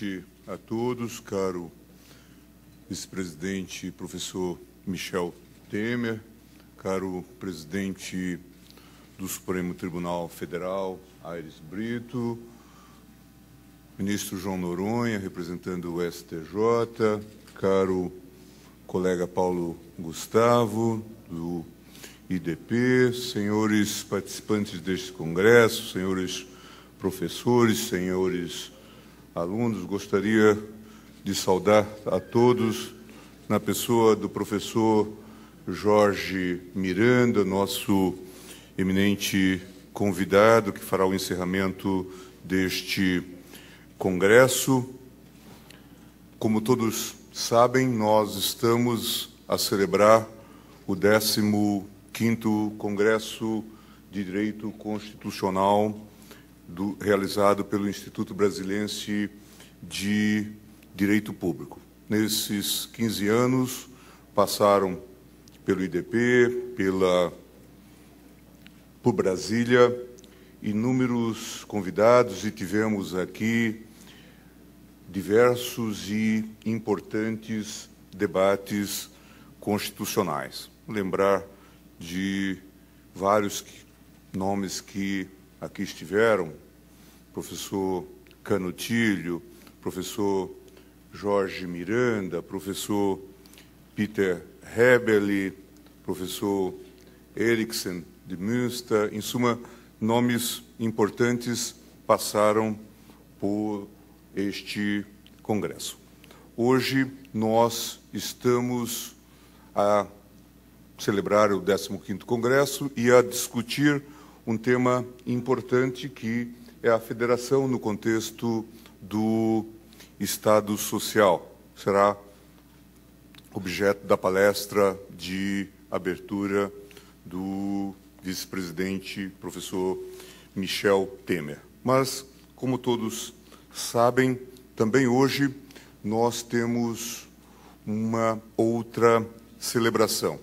noite a todos, caro vice-presidente professor Michel Temer, caro presidente do Supremo Tribunal Federal, Aires Brito, ministro João Noronha, representando o STJ, caro colega Paulo Gustavo, do IDP, senhores participantes deste congresso, senhores professores, senhores alunos, gostaria de saudar a todos na pessoa do professor Jorge Miranda, nosso eminente convidado que fará o encerramento deste congresso. Como todos sabem, nós estamos a celebrar o 15º Congresso de Direito Constitucional do, realizado pelo Instituto Brasilense de Direito Público. Nesses 15 anos, passaram pelo IDP, pela, por Brasília, inúmeros convidados e tivemos aqui diversos e importantes debates constitucionais. Lembrar de vários nomes que aqui estiveram, professor Canutilho, professor Jorge Miranda, professor Peter Hebeli, professor Eriksen de Münster, em suma, nomes importantes passaram por este congresso. Hoje nós estamos a celebrar o 15º congresso e a discutir um tema importante que é a federação no contexto do Estado Social. Será objeto da palestra de abertura do vice-presidente professor Michel Temer. Mas, como todos sabem, também hoje nós temos uma outra celebração.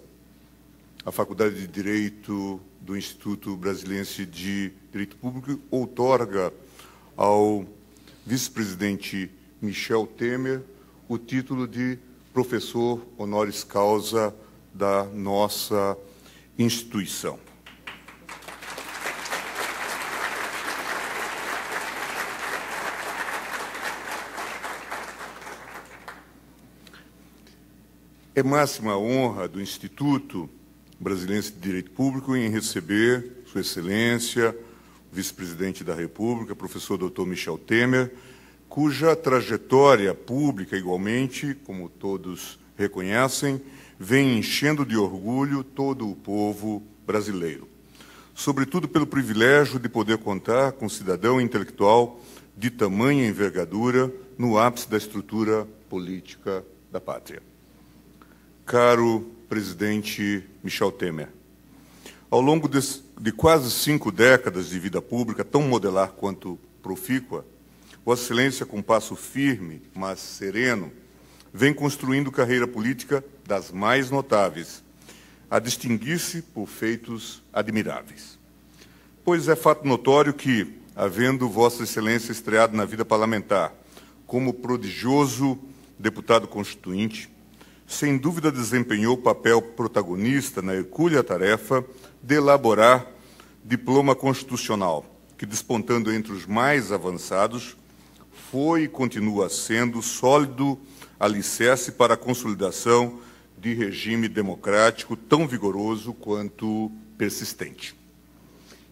A Faculdade de Direito do Instituto Brasilense de Direito Público outorga ao vice-presidente Michel Temer o título de professor honoris causa da nossa instituição. É máxima honra do Instituto Brasileiro de Direito Público em receber Sua Excelência, vice-presidente da República, professor Dr. Michel Temer, cuja trajetória pública, igualmente, como todos reconhecem, vem enchendo de orgulho todo o povo brasileiro. Sobretudo pelo privilégio de poder contar com um cidadão intelectual de tamanha envergadura no ápice da estrutura política da pátria caro presidente Michel Temer. Ao longo de, quase cinco décadas de vida pública, tão modelar quanto profícua, Vossa Excelência, com passo firme, mas sereno, vem construindo carreira política das mais notáveis, a distinguir-se por feitos admiráveis. Pois é fato notório que, havendo Vossa Excelência estreado na vida parlamentar como prodigioso deputado constituinte, sem dúvida desempenhou papel protagonista na hercúlea tarefa de elaborar diploma constitucional, que, despontando entre os mais avançados, foi e continua sendo sólido alicerce para a consolidação de regime democrático tão vigoroso quanto persistente.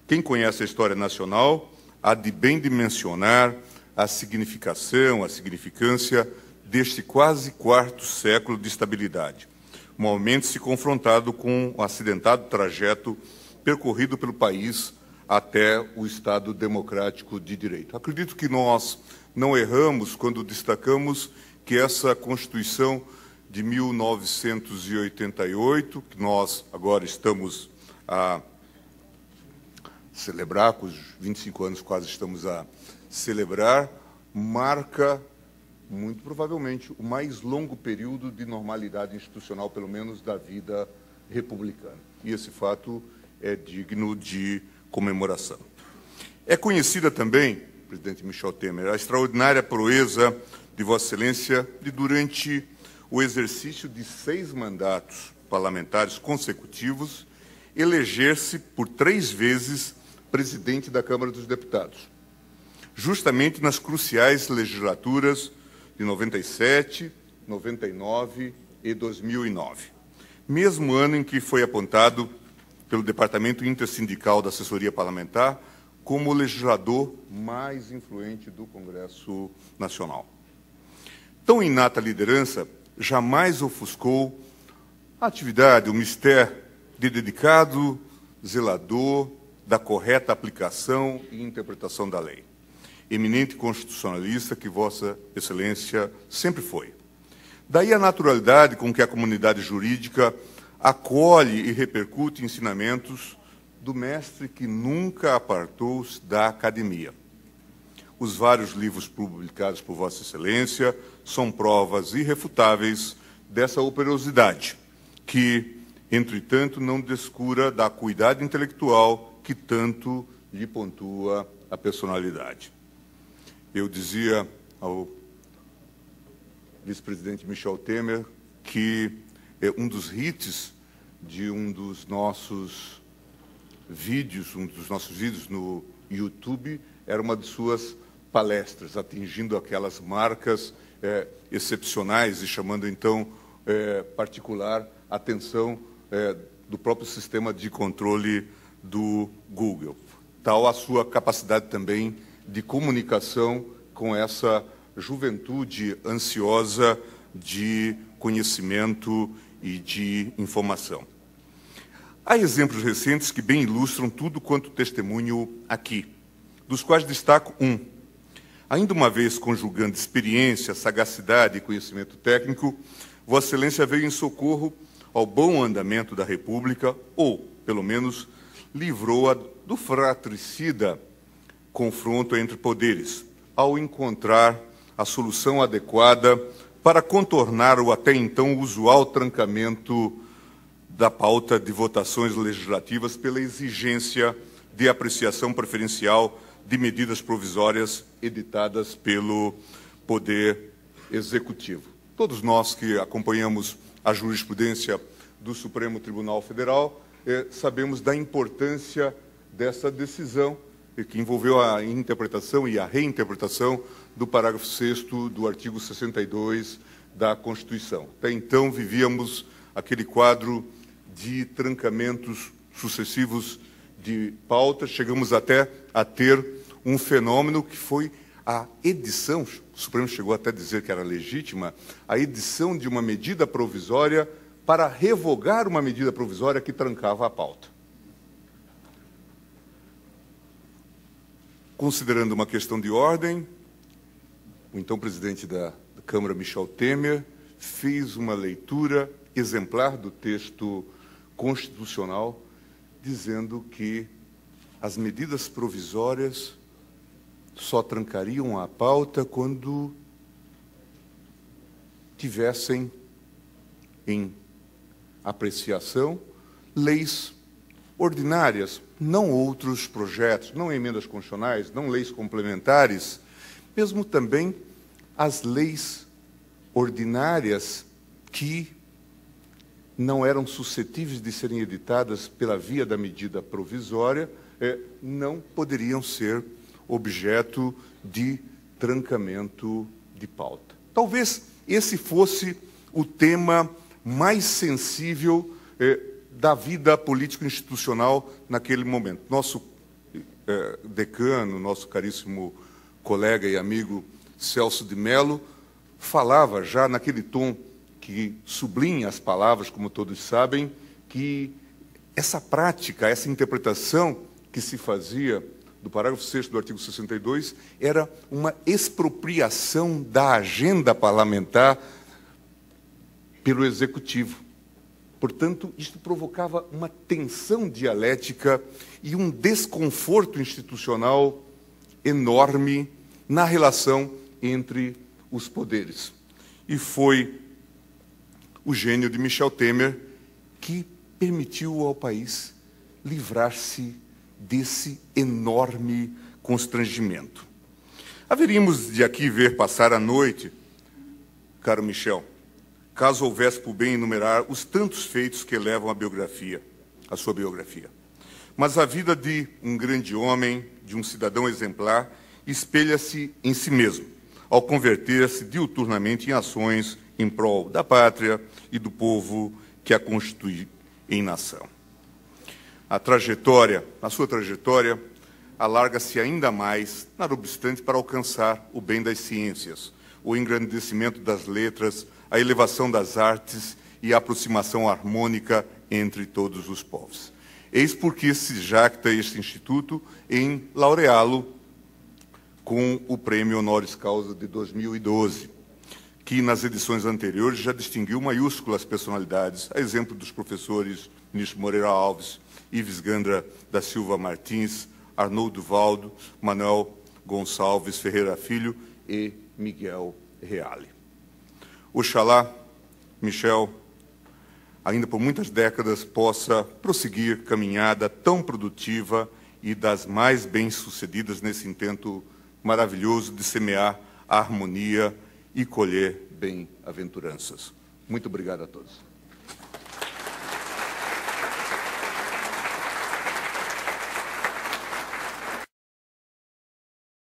Quem conhece a história nacional há de bem dimensionar a significação, a significância deste quase quarto século de estabilidade, momento se confrontado com o acidentado trajeto percorrido pelo país até o Estado democrático de direito. Acredito que nós não erramos quando destacamos que essa Constituição de 1988, que nós agora estamos a celebrar, com os 25 anos quase estamos a celebrar, marca muito provavelmente, o mais longo período de normalidade institucional, pelo menos, da vida republicana. E esse fato é digno de comemoração. É conhecida também presidente Michel Temer, a extraordinária proeza de Vossa Excelência de, durante o exercício de seis mandatos parlamentares consecutivos, eleger-se por três vezes presidente da Câmara dos Deputados, justamente nas cruciais legislaturas de 97, 99 e 2009, mesmo ano em que foi apontado pelo Departamento Intersindical da Assessoria Parlamentar como o legislador mais influente do Congresso Nacional. Tão inata liderança jamais ofuscou a atividade, o mistério de dedicado zelador da correta aplicação e interpretação da lei. Eminente constitucionalista que Vossa Excelência sempre foi. Daí a naturalidade com que a comunidade jurídica acolhe e repercute ensinamentos do mestre que nunca apartou-se da academia. Os vários livros publicados por Vossa Excelência são provas irrefutáveis dessa operosidade, que, entretanto, não descura da acuidade intelectual que tanto lhe pontua a personalidade. Eu dizia ao vice-presidente Michel Temer que é um dos hits de um dos nossos vídeos, um dos nossos vídeos no YouTube, era uma de suas palestras, atingindo aquelas marcas é, excepcionais e chamando então é, particular atenção é, do próprio sistema de controle do Google. Tal a sua capacidade também de comunicação com essa juventude ansiosa de conhecimento e de informação. Há exemplos recentes que bem ilustram tudo quanto testemunho aqui, dos quais destaco um. Ainda uma vez conjugando experiência, sagacidade e conhecimento técnico, Vossa Excelência veio em socorro ao bom andamento da República, ou, pelo menos, livrou-a do fratricida confronto entre poderes, ao encontrar a solução adequada para contornar o até então usual trancamento da pauta de votações legislativas pela exigência de apreciação preferencial de medidas provisórias editadas pelo Poder Executivo. Todos nós que acompanhamos a jurisprudência do Supremo Tribunal Federal eh, sabemos da importância dessa decisão que envolveu a interpretação e a reinterpretação do parágrafo 6 do artigo 62 da Constituição. Até então vivíamos aquele quadro de trancamentos sucessivos de pautas, chegamos até a ter um fenômeno que foi a edição, o Supremo chegou até a dizer que era legítima, a edição de uma medida provisória para revogar uma medida provisória que trancava a pauta. Considerando uma questão de ordem, o então presidente da Câmara, Michel Temer, fez uma leitura exemplar do texto constitucional dizendo que as medidas provisórias só trancariam a pauta quando tivessem em apreciação leis ordinárias, não outros projetos, não emendas constitucionais, não leis complementares, mesmo também as leis ordinárias que não eram suscetíveis de serem editadas pela via da medida provisória, é, não poderiam ser objeto de trancamento de pauta. Talvez esse fosse o tema mais sensível é, da vida político-institucional naquele momento. Nosso é, decano, nosso caríssimo colega e amigo Celso de Mello, falava já naquele tom que sublinha as palavras, como todos sabem, que essa prática, essa interpretação que se fazia do parágrafo 6 do artigo 62 era uma expropriação da agenda parlamentar pelo executivo. Portanto, isto provocava uma tensão dialética e um desconforto institucional enorme na relação entre os poderes. E foi o gênio de Michel Temer, que permitiu ao país livrar-se desse enorme constrangimento. Haveríamos de aqui ver passar a noite, caro Michel, caso houvesse por bem enumerar os tantos feitos que levam a biografia, a sua biografia. Mas a vida de um grande homem, de um cidadão exemplar, espelha-se em si mesmo, ao converter-se diuturnamente em ações em prol da pátria e do povo que a constitui em nação. A trajetória, a sua trajetória, alarga-se ainda mais, não obstante, para alcançar o bem das ciências, o engrandecimento das letras, a elevação das artes e a aproximação harmônica entre todos os povos. Eis porque se jacta este instituto em laureá-lo com o Prêmio Honoris Causa de 2012, que nas edições anteriores já distinguiu maiúsculas personalidades, a exemplo dos professores Nicho Moreira Alves, Ives Gandra da Silva Martins, Arnoldo Valdo, Manuel Gonçalves Ferreira Filho e Miguel Reale. Oxalá, Michel, ainda por muitas décadas, possa prosseguir caminhada tão produtiva e das mais bem-sucedidas nesse intento maravilhoso de semear a harmonia e colher bem-aventuranças. Muito obrigado a todos.